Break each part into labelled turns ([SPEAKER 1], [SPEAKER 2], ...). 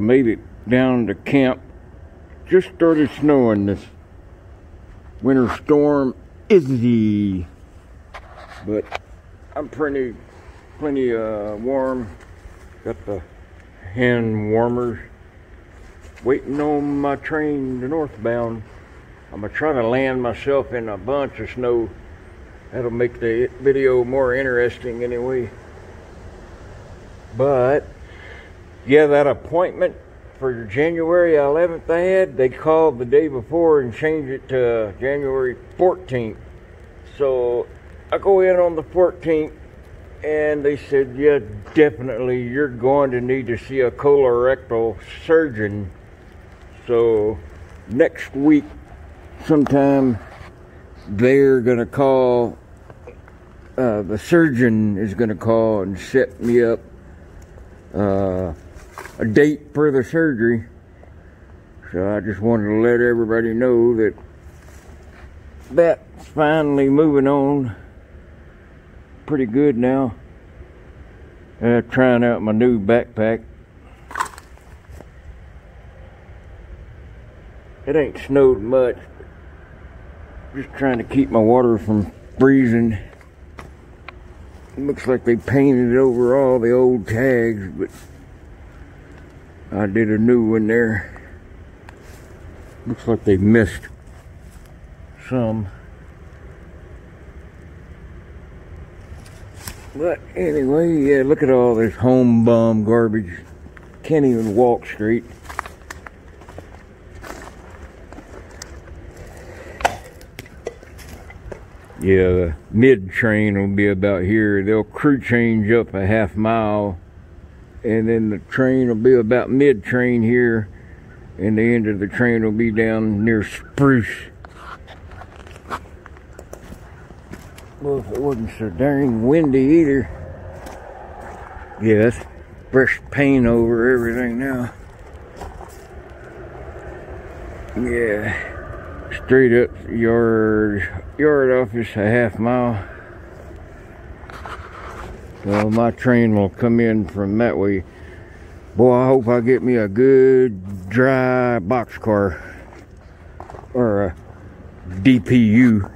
[SPEAKER 1] I made it down to camp. Just started snowing this winter storm Izzy. But I'm pretty plenty uh, warm. Got the hand warmers waiting on my train to northbound. I'm gonna try to land myself in a bunch of snow. That'll make the video more interesting anyway. But yeah, that appointment for January 11th I had, they called the day before and changed it to January 14th. So I go in on the 14th and they said, yeah, definitely you're going to need to see a colorectal surgeon. So next week, sometime, they're going to call, uh, the surgeon is going to call and set me up uh, a date for the surgery. So I just wanted to let everybody know that that's finally moving on pretty good now. Uh, trying out my new backpack. It ain't snowed much. Just trying to keep my water from freezing. It looks like they painted over all the old tags, but I did a new one there. Looks like they missed some. But anyway, yeah, look at all this home bum garbage. Can't even walk straight. Yeah, the mid train will be about here. They'll crew change up a half mile, and then the train will be about mid train here, and the end of the train will be down near Spruce. Well, if it wasn't so dang windy either. Yes, fresh paint over everything now. Yeah, straight up yard, yard office a half mile. Well, my train will come in from that way. Boy, I hope I get me a good dry boxcar or a DPU.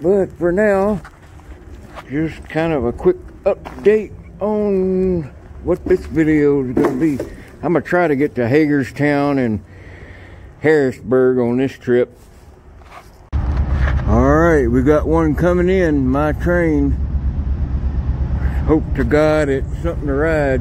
[SPEAKER 1] But for now, just kind of a quick update on what this video is going to be. I'm going to try to get to Hagerstown and Harrisburg on this trip. All right, we got one coming in, my train. Hope to God it's something to ride.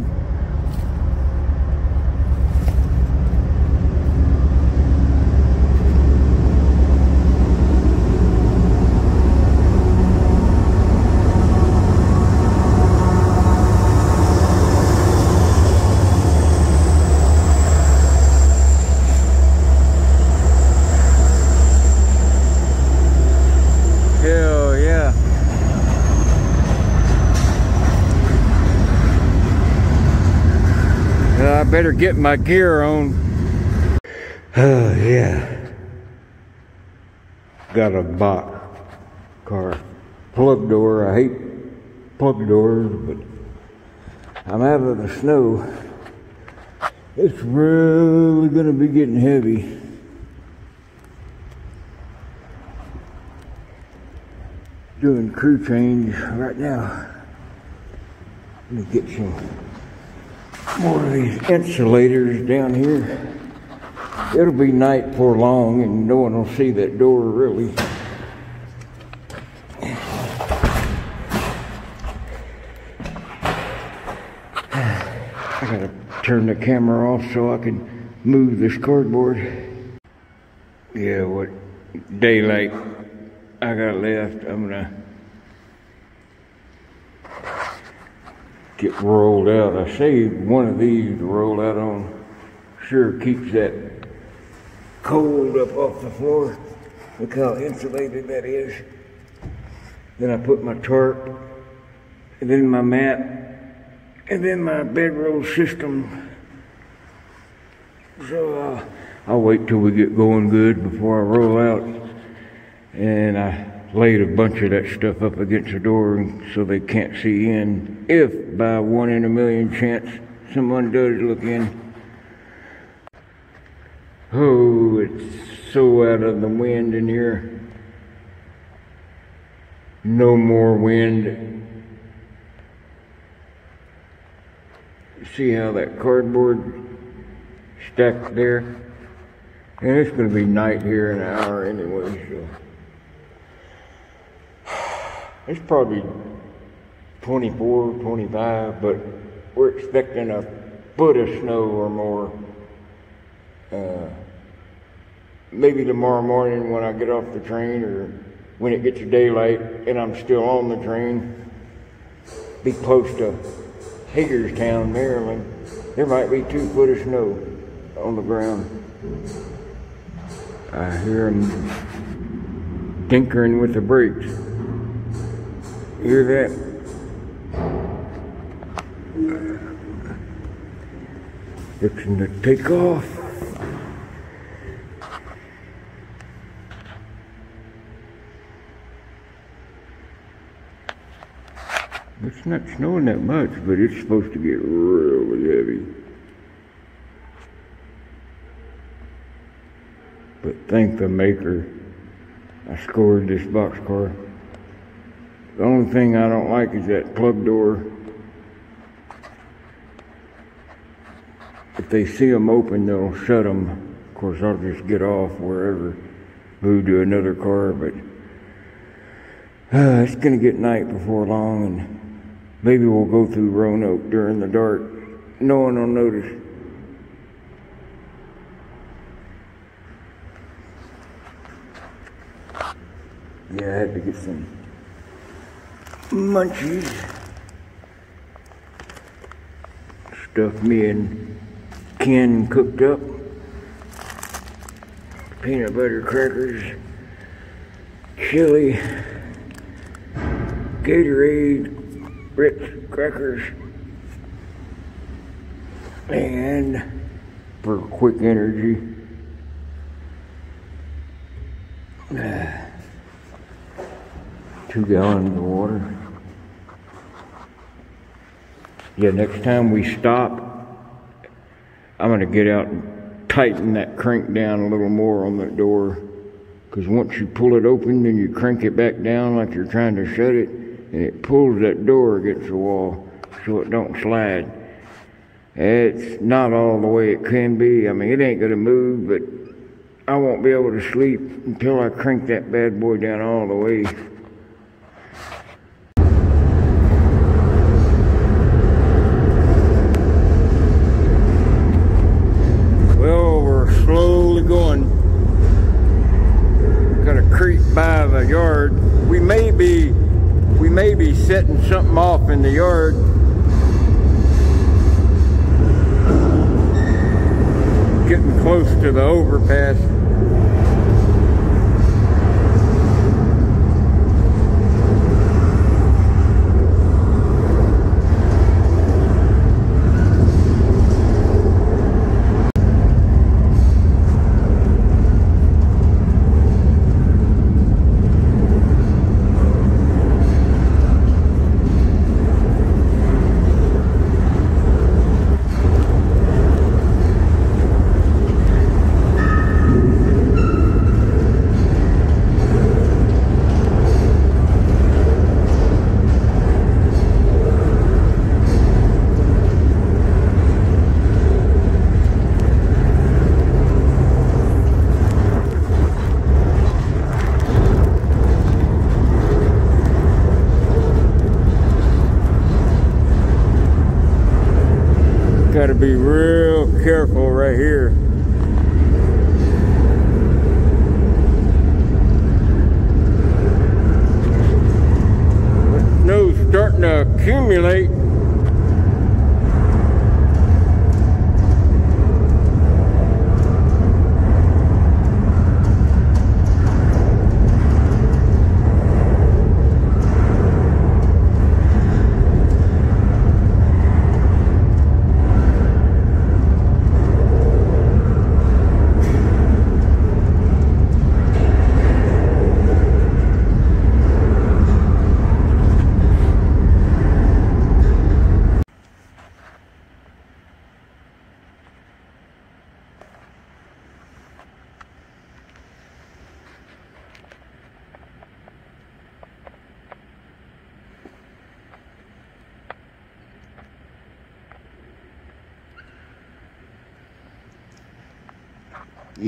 [SPEAKER 1] Hell yeah. Uh, I better get my gear on. Oh yeah. Got a box car. Plug door. I hate plug doors, but I'm out of the snow. It's really gonna be getting heavy. doing crew change right now. Let me get some more of these insulators down here. It'll be night before long and no one will see that door really. I gotta turn the camera off so I can move this cardboard. Yeah, what daylight I got left, I'm gonna get rolled out. I saved one of these to roll out on. Sure keeps that cold up off the floor. Look how insulated that is. Then I put my tarp, and then my mat, and then my bedroll system. So uh, I'll wait till we get going good before I roll out and I laid a bunch of that stuff up against the door so they can't see in. If by one in a million chance someone does look in. Oh, it's so out of the wind in here. No more wind. See how that cardboard stacked there? And it's going to be night here in an hour anyway, so. It's probably 24, 25, but we're expecting a foot of snow or more. Uh, maybe tomorrow morning when I get off the train or when it gets daylight and I'm still on the train, be close to Hagerstown, Maryland, there might be two foot of snow on the ground. I hear them tinkering with the brakes. Hear that? Fixing to take off. It's not snowing that much, but it's supposed to get really heavy. But thank the maker, I scored this boxcar. The only thing I don't like is that plug door. If they see them open, they'll shut them. Of course, I'll just get off wherever, move to another car, but uh, it's going to get night before long, and maybe we'll go through Roanoke during the dark. No one will notice. Yeah, I had to get some munchies. Stuff me and Ken cooked up. Peanut butter crackers, chili, Gatorade, Ritz crackers, and for quick energy, uh, two gallons of water. Yeah, next time we stop, I'm going to get out and tighten that crank down a little more on that door. Because once you pull it open, then you crank it back down like you're trying to shut it, and it pulls that door against the wall so it don't slide. It's not all the way it can be. I mean, it ain't going to move, but I won't be able to sleep until I crank that bad boy down all the way. Well, we're slowly going. Gonna creep yard. We may be, we may be setting something off in the yard. Getting close to the overpass. Got to be real careful right here.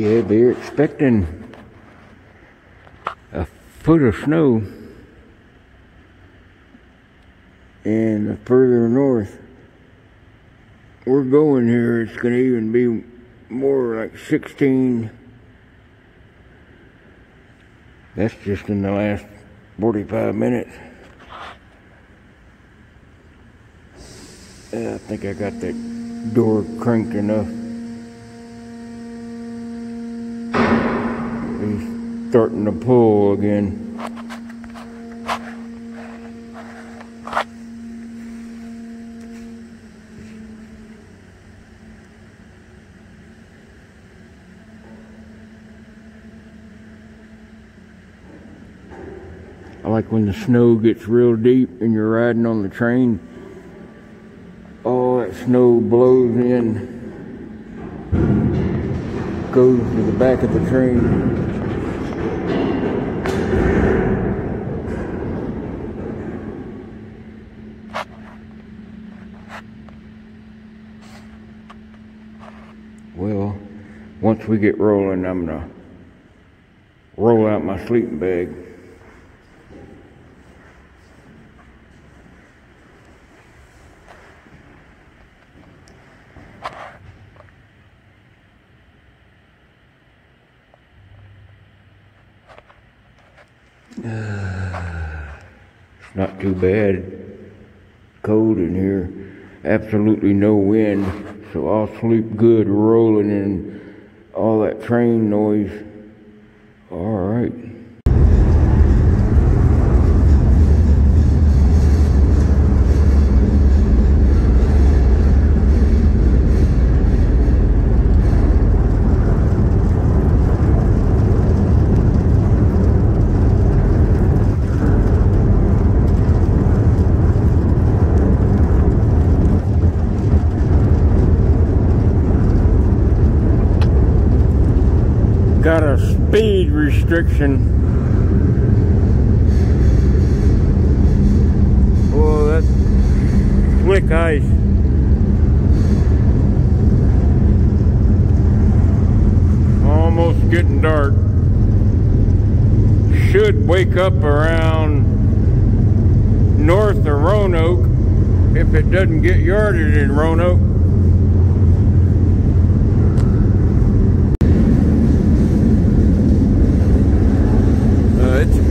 [SPEAKER 1] Yeah, they're expecting a foot of snow. And further north we're going here, it's going to even be more like 16. That's just in the last 45 minutes. Uh, I think I got that door cranked enough. Starting to pull again. I like when the snow gets real deep and you're riding on the train. All that snow blows in, goes to the back of the train. Well, once we get rolling, I'm gonna roll out my sleeping bag. It's not too bad. Cold in here. Absolutely no wind. So I'll sleep good rolling in all that train noise. All right. got a speed restriction. Oh, that's slick ice. Almost getting dark. Should wake up around north of Roanoke if it doesn't get yarded in Roanoke.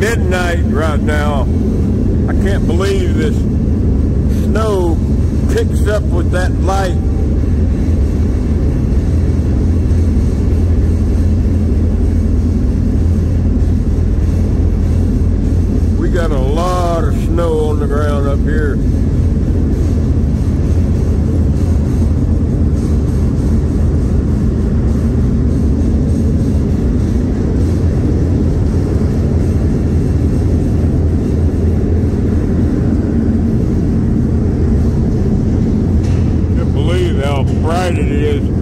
[SPEAKER 1] Midnight right now. I can't believe this snow picks up with that light. We got a lot of snow on the ground up here. Bright it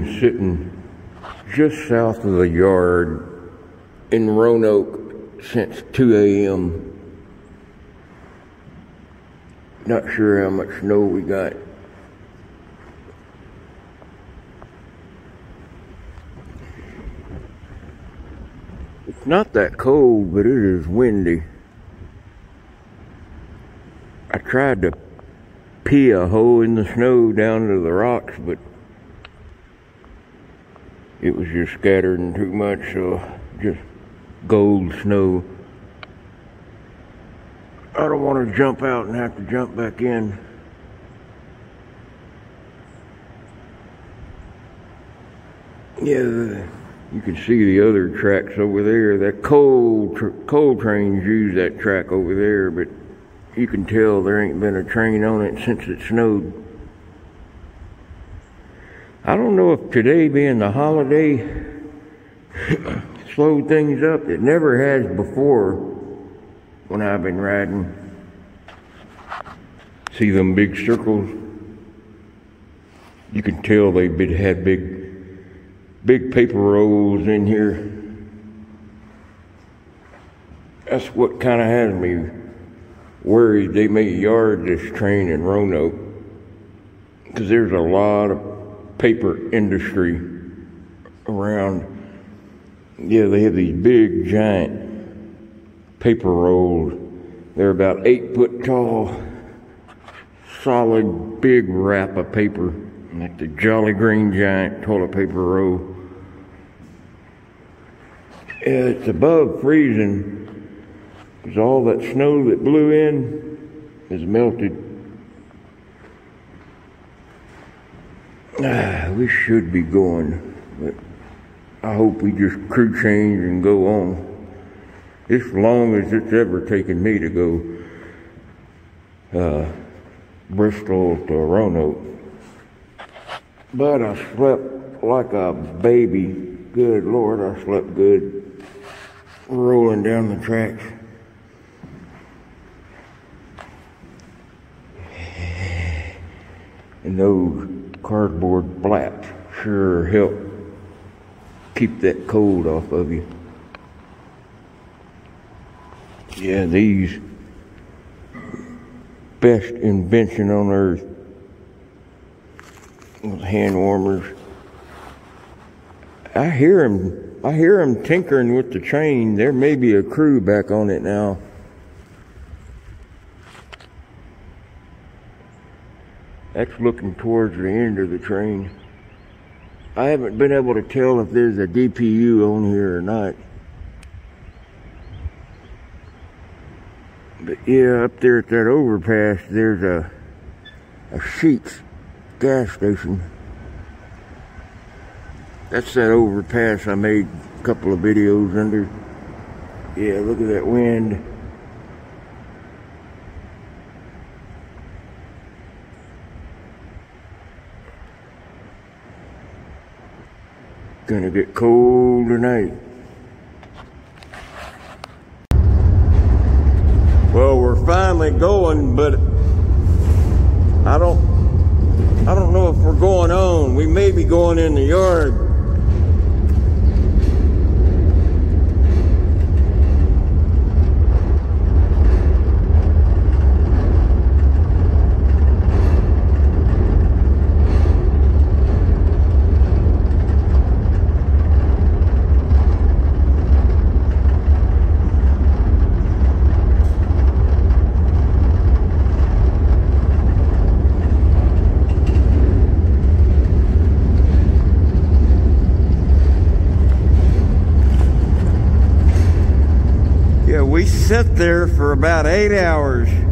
[SPEAKER 1] been sitting just south of the yard in Roanoke since 2 a.m. Not sure how much snow we got. It's not that cold, but it is windy. I tried to pee a hole in the snow down to the rocks, but it was just scattering too much, so just gold snow. I don't want to jump out and have to jump back in. Yeah, you can see the other tracks over there. That coal coal trains use that track over there, but you can tell there ain't been a train on it since it snowed. I don't know if today being the holiday slowed things up. It never has before when I've been riding. See them big circles? You can tell they have had big, big paper rolls in here. That's what kind of has me worried they may yard this train in Roanoke because there's a lot of paper industry around. Yeah, they have these big, giant paper rolls. They're about eight foot tall, solid, big wrap of paper, like the Jolly Green Giant toilet paper roll. It's above freezing because all that snow that blew in is melted. Ah, we should be going, but I hope we just crew change and go on. As long as it's ever taken me to go uh, Bristol to Roanoke. But I slept like a baby. Good Lord, I slept good rolling down the tracks. And those cardboard flaps sure help keep that cold off of you. Yeah, these best invention on earth with hand warmers. I hear them. I hear them tinkering with the train. There may be a crew back on it now. That's looking towards the end of the train. I haven't been able to tell if there's a DPU on here or not. But yeah, up there at that overpass, there's a a Sheetz gas station. That's that overpass I made a couple of videos under. Yeah, look at that wind. Gonna get cold tonight. Well, we're finally going, but I don't I don't know if we're going on. We may be going in the yard. Yeah, we sat there for about eight hours.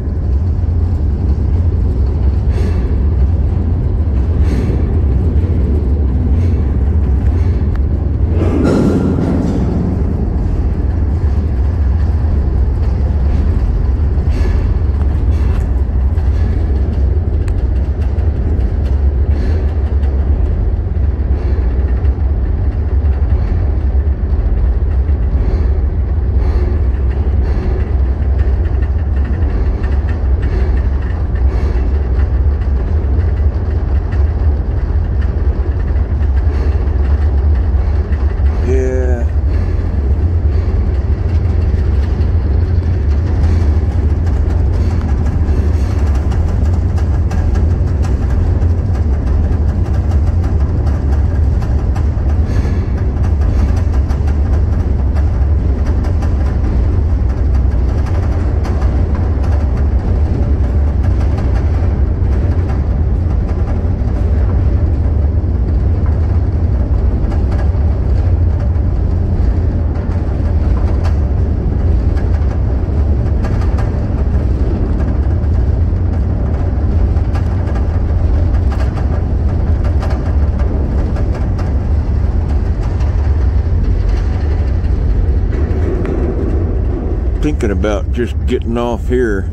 [SPEAKER 1] Thinking about just getting off here.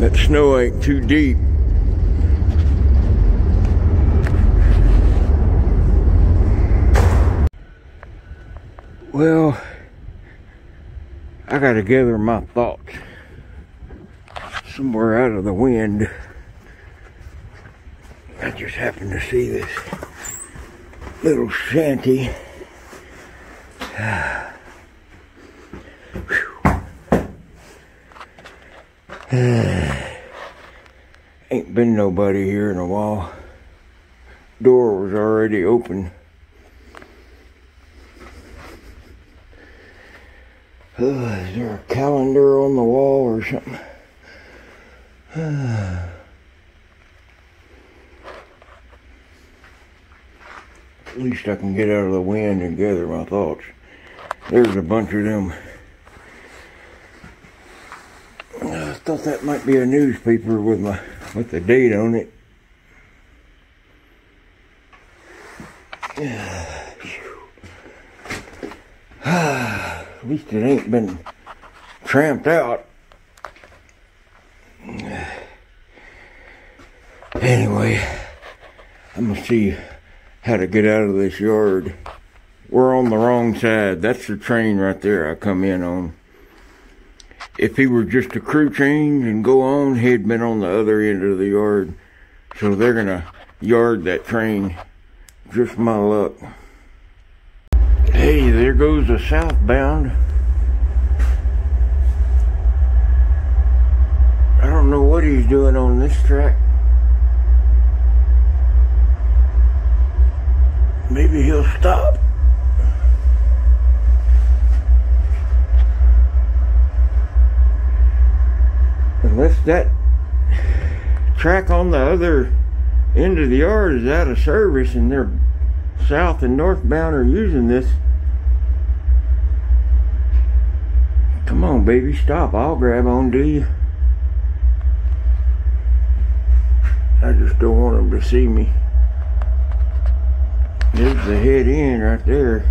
[SPEAKER 1] That snow ain't too deep. Well, I gotta gather my thoughts somewhere out of the wind. I just happened to see this little shanty. Ain't been nobody here in a while. Door was already open. Uh, is there a calendar on the wall or something? At least I can get out of the wind and gather my thoughts. There's a bunch of them. I thought that might be a newspaper with my with the date on it. At least it ain't been tramped out. Anyway, I'm gonna see how to get out of this yard. We're on the wrong side. That's the train right there I come in on. If he were just a crew change and go on, he'd been on the other end of the yard. So they're gonna yard that train. Just my luck. Hey, there goes the southbound. I don't know what he's doing on this track. Maybe he'll stop. Unless that track on the other end of the yard is out of service and they're south and northbound are using this. Come on, baby, stop. I'll grab on to you. I just don't want them to see me. There's the head end right there.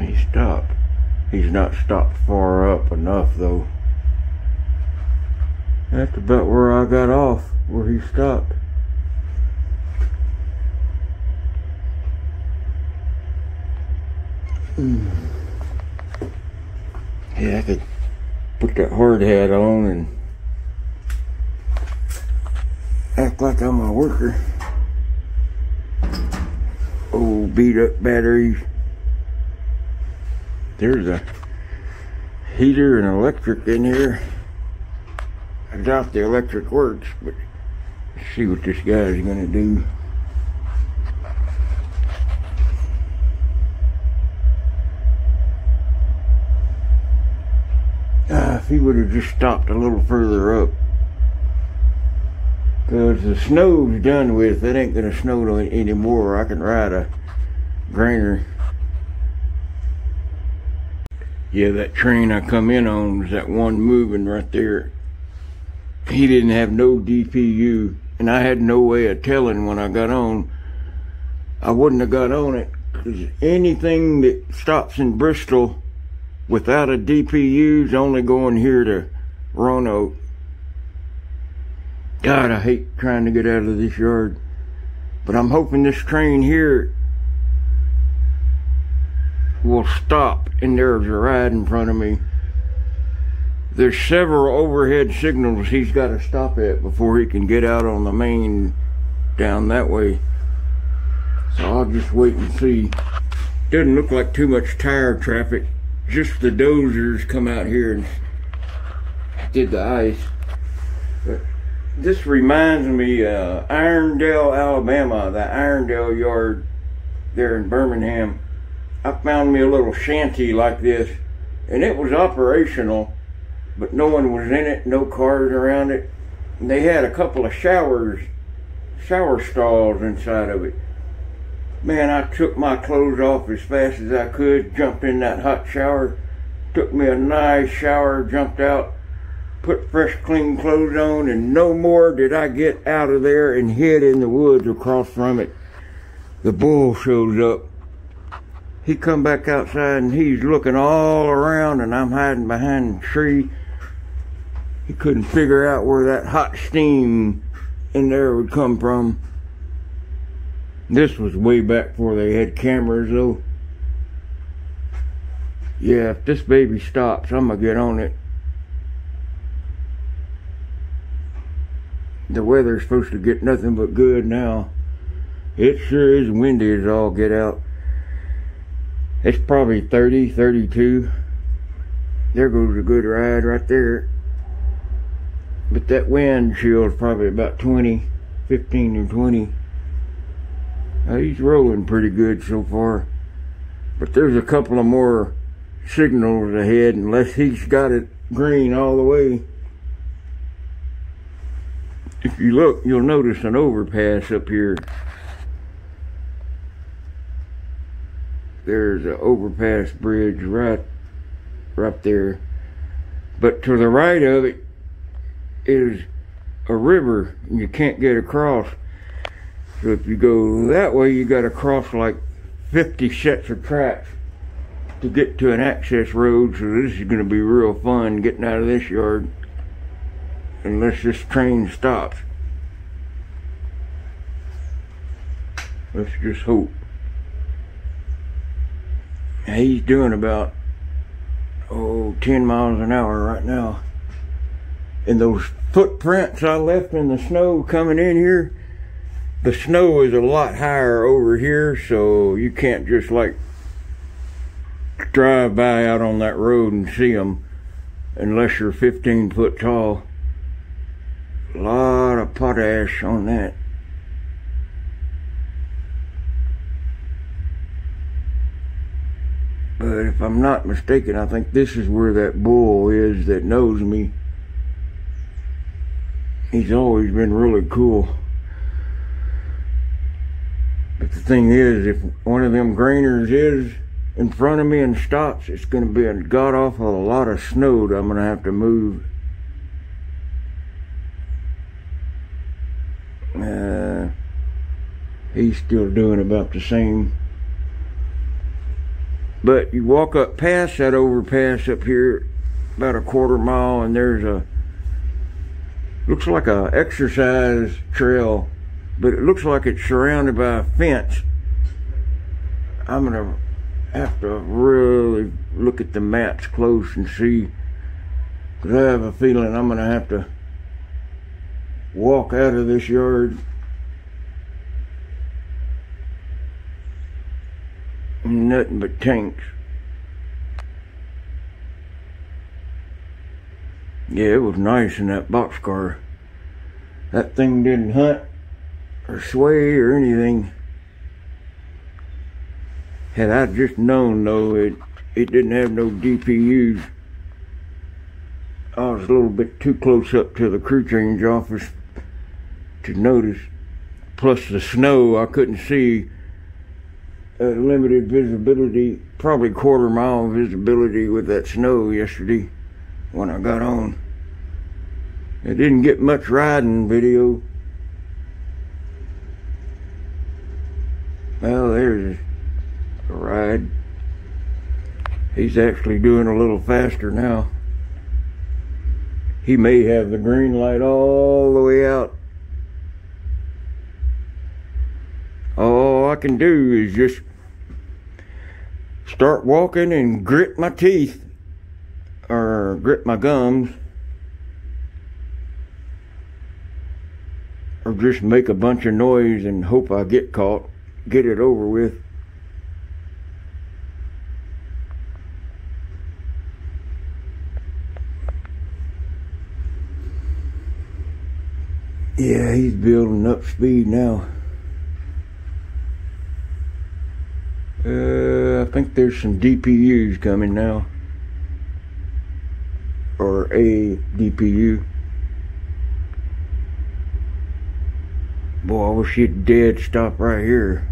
[SPEAKER 1] He stopped. He's not stopped far up enough though. That's about where I got off, where he stopped. Mm. Yeah, I could put that hard hat on and act like I'm a worker. Old beat up batteries. There's a heater and electric in here. I doubt the electric works, but see what this guy's gonna do. Uh, if he would have just stopped a little further up. Because the snow's done with, it ain't gonna snow no anymore. I can ride a grainer. Yeah, that train I come in on was that one moving right there he didn't have no DPU, and I had no way of telling when I got on. I wouldn't have got on it because anything that stops in Bristol without a DPU is only going here to Roanoke. God, I hate trying to get out of this yard. But I'm hoping this train here will stop and there's a ride in front of me there's several overhead signals he's got to stop at before he can get out on the main down that way. So I'll just wait and see. Doesn't look like too much tire traffic. Just the dozers come out here and did the ice. But this reminds me uh, Irondale, Alabama, the Irondale yard there in Birmingham. I found me a little shanty like this and it was operational but no one was in it, no cars around it. And they had a couple of showers shower stalls inside of it. Man, I took my clothes off as fast as I could, jumped in that hot shower, took me a nice shower, jumped out, put fresh clean clothes on, and no more did I get out of there and hid in the woods across from it. The bull shows up. He come back outside and he's looking all around and I'm hiding behind a tree. He couldn't figure out where that hot steam in there would come from. This was way back before they had cameras though. Yeah, if this baby stops, I'm gonna get on it. The weather's supposed to get nothing but good now. It sure is windy as all get out. It's probably 30, 32. There goes a good ride right there. But that wind chill is probably about 20, 15 or 20. Uh, he's rolling pretty good so far. But there's a couple of more signals ahead unless he's got it green all the way. If you look, you'll notice an overpass up here. There's an overpass bridge right, right there. But to the right of it is a river and you can't get across. So if you go that way, you got to cross like 50 sets of tracks to get to an access road. So this is going to be real fun getting out of this yard unless this train stops. Let's just hope. He's doing about, oh, 10 miles an hour right now. And those footprints I left in the snow coming in here, the snow is a lot higher over here, so you can't just like drive by out on that road and see them unless you're 15 foot tall. A lot of potash on that. But if I'm not mistaken, I think this is where that bull is that knows me. He's always been really cool. But the thing is, if one of them grainers is in front of me and stops, it's going to be a god awful lot of snow that I'm going to have to move. Uh, he's still doing about the same. But you walk up past that overpass up here, about a quarter mile, and there's a looks like a exercise trail but it looks like it's surrounded by a fence. I'm gonna have to really look at the maps close and see, because I have a feeling I'm gonna have to walk out of this yard. Nothing but tanks. Yeah, it was nice in that boxcar. That thing didn't hunt or sway or anything. Had I just known though it it didn't have no DPUs, I was a little bit too close up to the crew change office to notice. Plus the snow, I couldn't see limited visibility, probably quarter mile visibility with that snow yesterday when I got on. It didn't get much riding video. Well, there's a ride. He's actually doing a little faster now. He may have the green light all the way out. All I can do is just start walking and grit my teeth or grit my gums just make a bunch of noise and hope I get caught get it over with. Yeah, he's building up speed now. Uh, I think there's some DPUs coming now. Or a DPU. Boy, I wish you'd dead stop right here.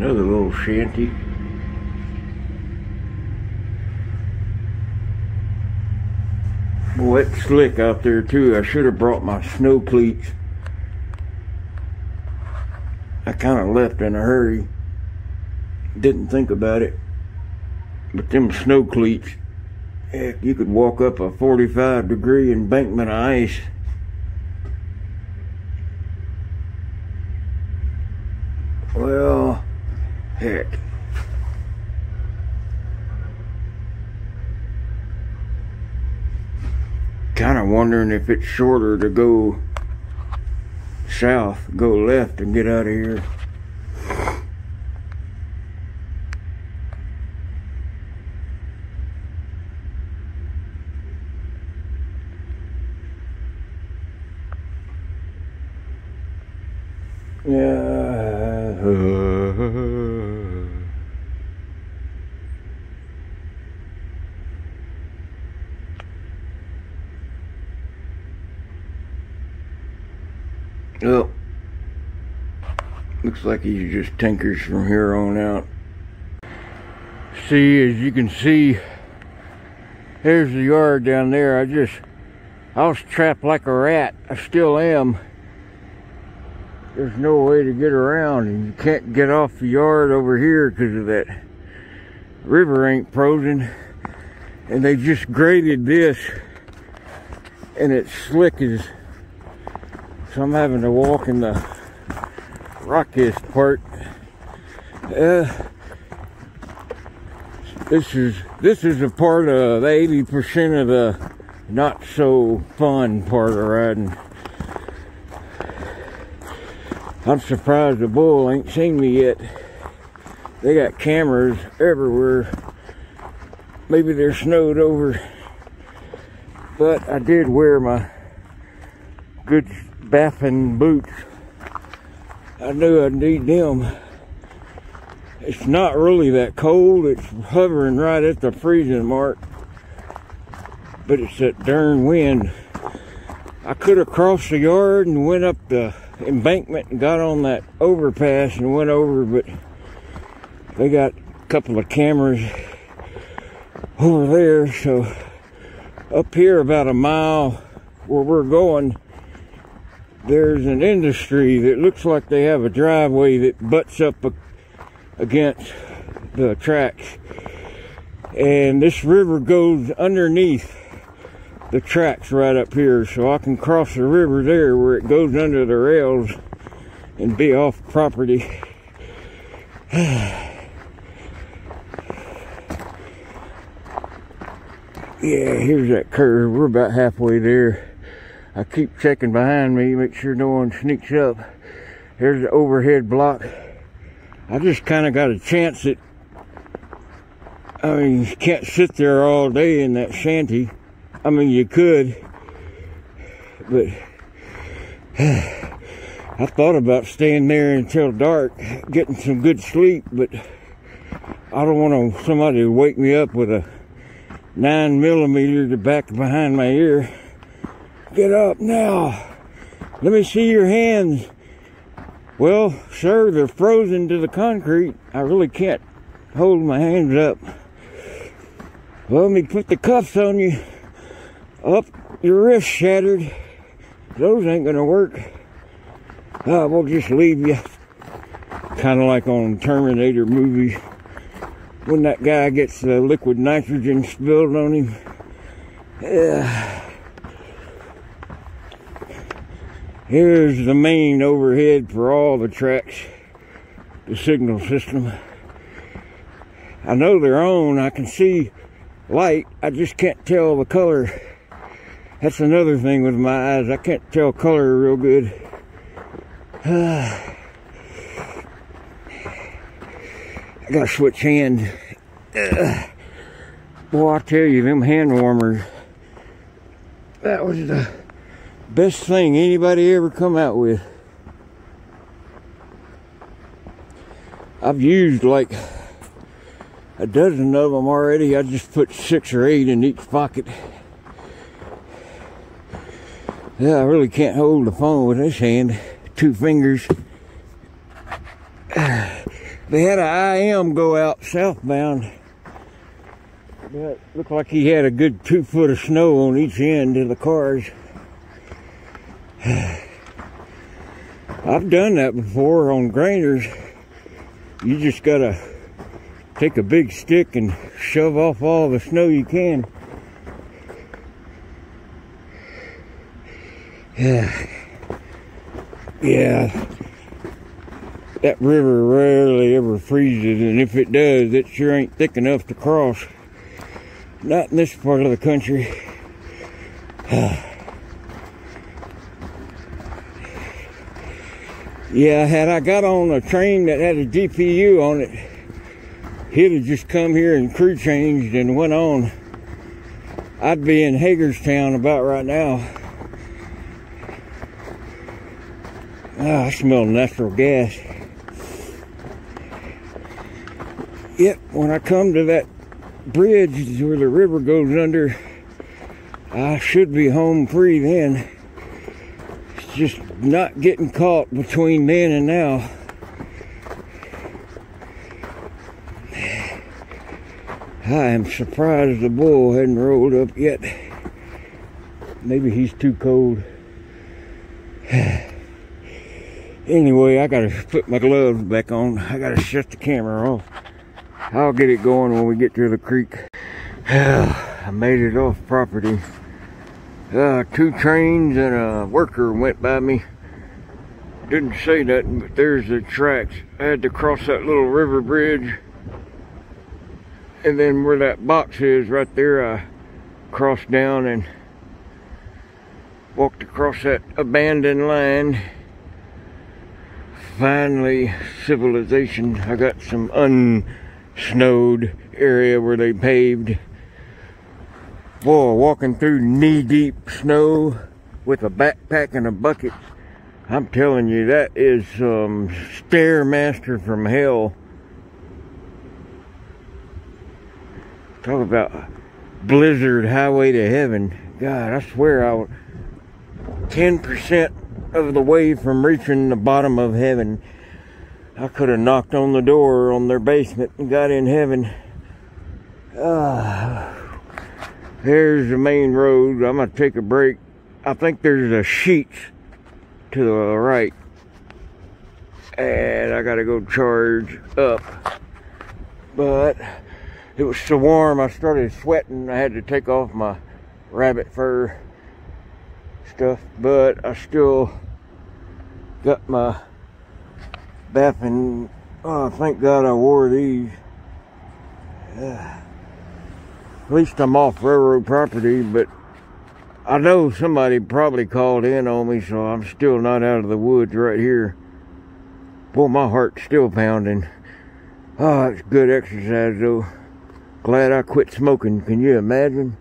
[SPEAKER 1] Another little shanty. Boy, it's slick out there too. I should have brought my snow cleats. I kind of left in a hurry. Didn't think about it. But them snow cleats, heck, you could walk up a 45 degree embankment of ice. Well, heck. Kind of wondering if it's shorter to go south, go left and get out of here. Yeah. Well, looks like he just tinkers from here on out. See, as you can see, there's the yard down there. I just, I was trapped like a rat. I still am. There's no way to get around, and you can't get off the yard over here because of that river ain't frozen. And they just graded this, and it's slick as so I'm having to walk in the rockiest part. Uh, this is this is a part of 80% of the not so fun part of riding. I'm surprised the bull ain't seen me yet. They got cameras everywhere. Maybe they're snowed over. But I did wear my good Baffin boots. I knew I'd need them. It's not really that cold. It's hovering right at the freezing mark. But it's that darn wind. I could have crossed the yard and went up the embankment and got on that overpass and went over, but they got a couple of cameras over there. So up here about a mile where we're going, there's an industry that looks like they have a driveway that butts up against the tracks. And this river goes underneath the tracks right up here, so I can cross the river there where it goes under the rails and be off property. yeah, here's that curve. We're about halfway there. I keep checking behind me, make sure no one sneaks up. Here's the overhead block. I just kind of got a chance that, I mean, you can't sit there all day in that shanty. I mean, you could, but I thought about staying there until dark, getting some good sleep, but I don't want somebody to wake me up with a nine millimeter to back behind my ear. Get up now. Let me see your hands. Well, sir, they're frozen to the concrete. I really can't hold my hands up. Well, let me put the cuffs on you. Up, your wrist shattered. Those ain't gonna work. Uh, we'll just leave you. Kind of like on Terminator movie. When that guy gets the liquid nitrogen spilled on him. Yeah. Here's the main overhead for all the tracks, the signal system. I know they're on. I can see light. I just can't tell the color. That's another thing with my eyes. I can't tell color real good. I gotta switch hands. Boy, I tell you, them hand warmers, that was the best thing anybody ever come out with. I've used like a dozen of them already. I just put six or eight in each pocket. Yeah, I really can't hold the phone with this hand. Two fingers. They had an IM go out southbound. But looked like he had a good two foot of snow on each end of the cars. I've done that before on graders. You just gotta take a big stick and shove off all the snow you can. Yeah. Yeah. That river rarely ever freezes, and if it does, it sure ain't thick enough to cross. Not in this part of the country. Yeah, had I got on a train that had a DPU on it, he'd have just come here and crew changed and went on. I'd be in Hagerstown about right now. Ah, I smell natural gas. Yep, when I come to that bridge where the river goes under, I should be home free then. Just not getting caught between then and now. I am surprised the bull hadn't rolled up yet. Maybe he's too cold. anyway, I gotta put my gloves back on. I gotta shut the camera off. I'll get it going when we get to the creek. I made it off property. Uh, two trains and a worker went by me. Didn't say nothing, but there's the tracks. I had to cross that little river bridge. And then where that box is right there, I crossed down and walked across that abandoned line. Finally, civilization. I got some unsnowed area where they paved Boy, walking through knee-deep snow with a backpack and a bucket. I'm telling you, that is um, Stairmaster from hell. Talk about blizzard highway to heaven. God, I swear I was 10% of the way from reaching the bottom of heaven. I could have knocked on the door on their basement and got in heaven. Ah. There's the main road. I'm going to take a break. I think there's a Sheetz to the right. And I got to go charge up. But it was so warm, I started sweating. I had to take off my rabbit fur stuff. But I still got my Baffin. Oh, thank God I wore these. Uh, at least I'm off railroad property, but I know somebody probably called in on me, so I'm still not out of the woods right here. Boy, my heart's still pounding. Oh, it's good exercise, though. Glad I quit smoking. Can you imagine?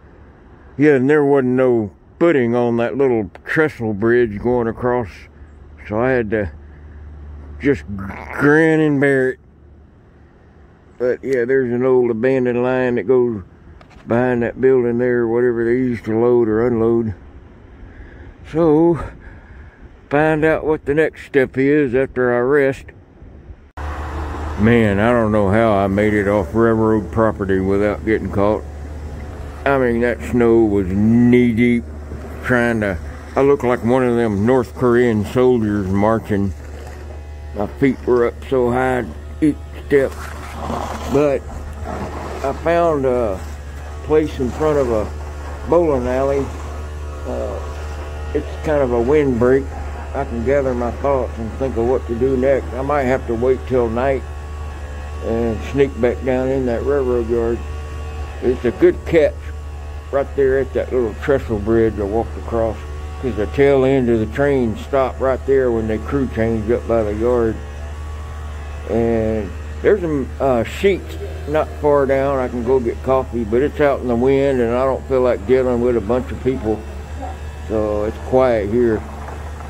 [SPEAKER 1] Yeah, and there wasn't no footing on that little trestle bridge going across, so I had to just grin and bear it. But yeah, there's an old abandoned line that goes behind that building there, whatever they used to load or unload. So, find out what the next step is after I rest. Man, I don't know how I made it off railroad property without getting caught. I mean, that snow was knee deep trying to. I looked like one of them North Korean soldiers marching. My feet were up so high each step. But I found uh, place in front of a bowling alley. Uh, it's kind of a windbreak. I can gather my thoughts and think of what to do next. I might have to wait till night and sneak back down in that railroad yard. It's a good catch right there at that little trestle bridge I walked across because the tail end of the train stopped right there when they crew changed up by the yard. And there's some uh, Sheetz not far down. I can go get coffee, but it's out in the wind and I don't feel like dealing with a bunch of people. So it's quiet here.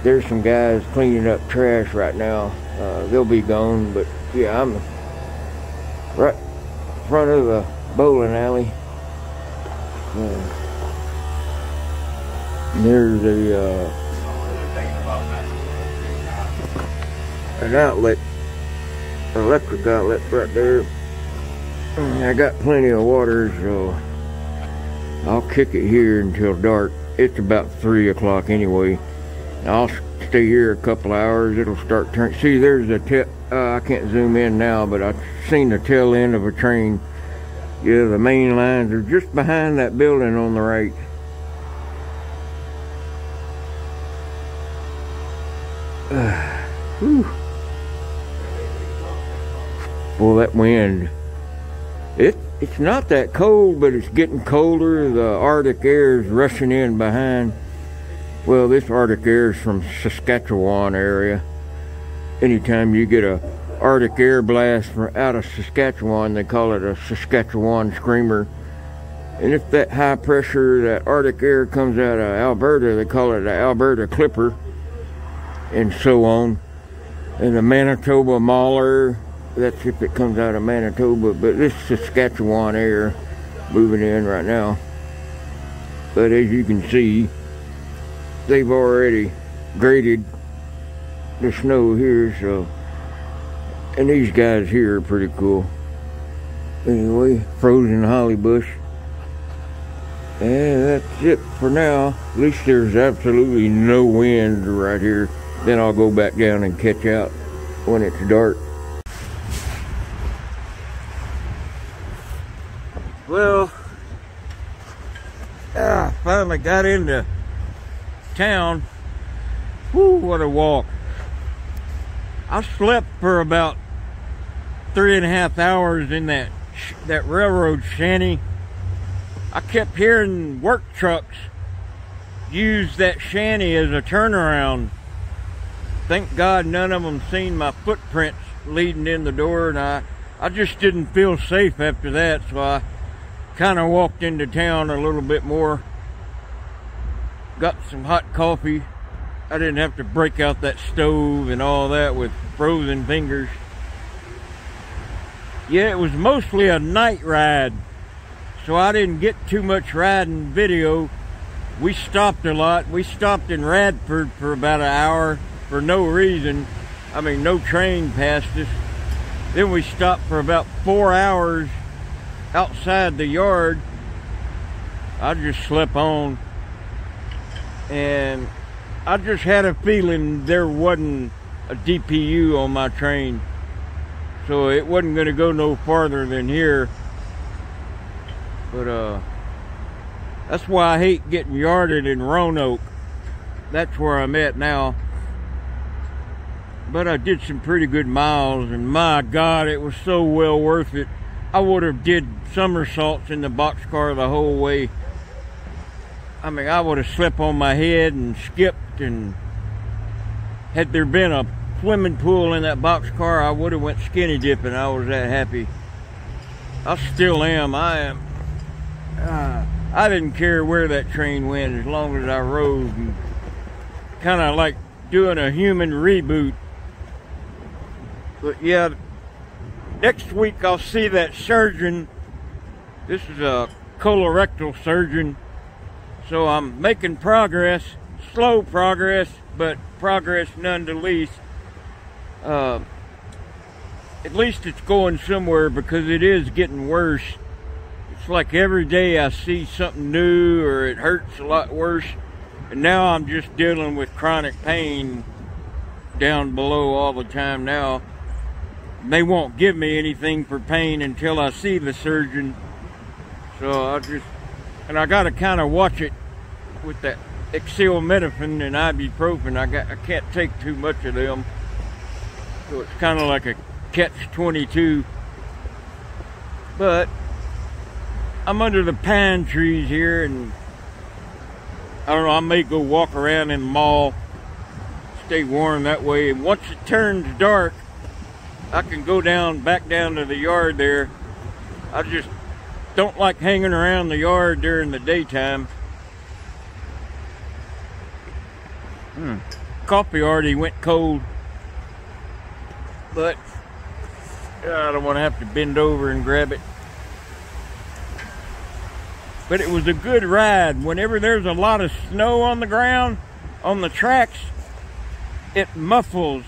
[SPEAKER 1] There's some guys cleaning up trash right now. Uh, they'll be gone, but yeah, I'm right in front of the bowling alley. Uh, there's a uh, an outlet, electric outlet right there. I got plenty of water, so I'll kick it here until dark. It's about three o'clock anyway. I'll stay here a couple hours. It'll start turning. See, there's a tip. Uh, I can't zoom in now, but I've seen the tail end of a train. Yeah, the main lines are just behind that building on the right. Uh, whew. Well, that wind. It it's not that cold, but it's getting colder. The Arctic air is rushing in behind. Well, this Arctic air is from Saskatchewan area. Anytime you get a Arctic air blast from out of Saskatchewan, they call it a Saskatchewan screamer. And if that high pressure, that Arctic air comes out of Alberta, they call it the Alberta Clipper, and so on. And the Manitoba Mauler, that's if it comes out of Manitoba, but this Saskatchewan air moving in right now. But as you can see, they've already graded the snow here, so and these guys here are pretty cool. Anyway, frozen holly bush. And that's it for now. At least there's absolutely no wind right here. Then I'll go back down and catch out when it's dark. Well, I finally got into town. Whoo, what a walk. I slept for about three and a half hours in that that railroad shanty. I kept hearing work trucks use that shanty as a turnaround. Thank God none of them seen my footprints leading in the door and I, I just didn't feel safe after that so I kind of walked into town a little bit more. Got some hot coffee. I didn't have to break out that stove and all that with frozen fingers. Yeah, it was mostly a night ride, so I didn't get too much riding video. We stopped a lot. We stopped in Radford for about an hour for no reason. I mean, no train passed us. Then we stopped for about four hours outside the yard, I just slept on. And I just had a feeling there wasn't a DPU on my train. So it wasn't going to go no farther than here. But uh, that's why I hate getting yarded in Roanoke. That's where I'm at now. But I did some pretty good miles and my God, it was so well worth it. I would have did somersaults in the boxcar the whole way. I mean, I would have slept on my head and skipped and had there been a swimming pool in that boxcar, I would have went skinny dipping. I was that happy. I still am. I am. Uh, I didn't care where that train went as long as I rode and kind of like doing a human reboot. But yeah, next week I'll see that surgeon. This is a colorectal surgeon. So I'm making progress, slow progress, but progress none the least. Uh, at least it's going somewhere because it is getting worse. It's like every day I see something new or it hurts a lot worse. And now I'm just dealing with chronic pain down below all the time now they won't give me anything for pain until I see the surgeon. So I just, and I got to kind of watch it with that acetaminophen and ibuprofen. I got I can't take too much of them, so it's kind of like a catch 22. But I'm under the pine trees here, and I don't know. I may go walk around in the mall, stay warm that way. And once it turns dark, I can go down back down to the yard there. I just don't like hanging around the yard during the daytime. Hmm. Coffee already went cold. But I don't want to have to bend over and grab it. But it was a good ride. Whenever there's a lot of snow on the ground, on the tracks, it muffles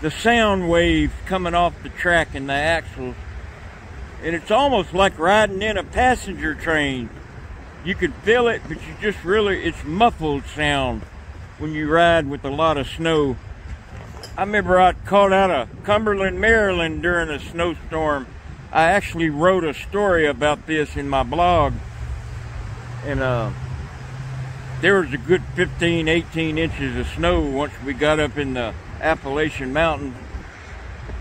[SPEAKER 1] the sound waves coming off the track and the axles. And it's almost like riding in a passenger train. You could feel it, but you just really, it's muffled sound when you ride with a lot of snow. I remember I caught out of Cumberland, Maryland during a snowstorm. I actually wrote a story about this in my blog. And uh, there was a good 15, 18 inches of snow once we got up in the Appalachian Mountains.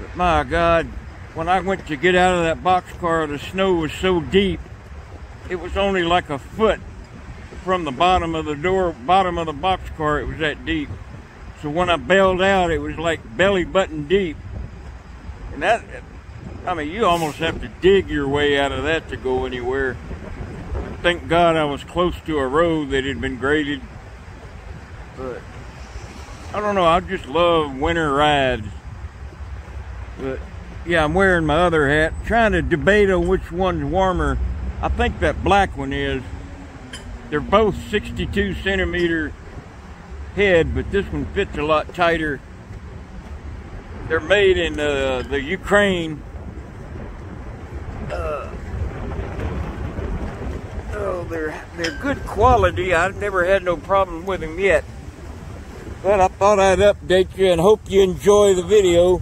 [SPEAKER 1] But my God, when I went to get out of that boxcar, the snow was so deep, it was only like a foot from the bottom of the door, bottom of the boxcar, it was that deep. So when I bailed out, it was like belly button deep. And that, I mean, you almost have to dig your way out of that to go anywhere. Thank God I was close to a road that had been graded. But I don't know, I just love winter rides. But yeah, I'm wearing my other hat, trying to debate on which one's warmer. I think that black one is. They're both 62 centimeter head, but this one fits a lot tighter. They're made in uh, the Ukraine. Uh, oh, they're they're good quality. I've never had no problem with them yet. But I thought I'd update you and hope you enjoy the video.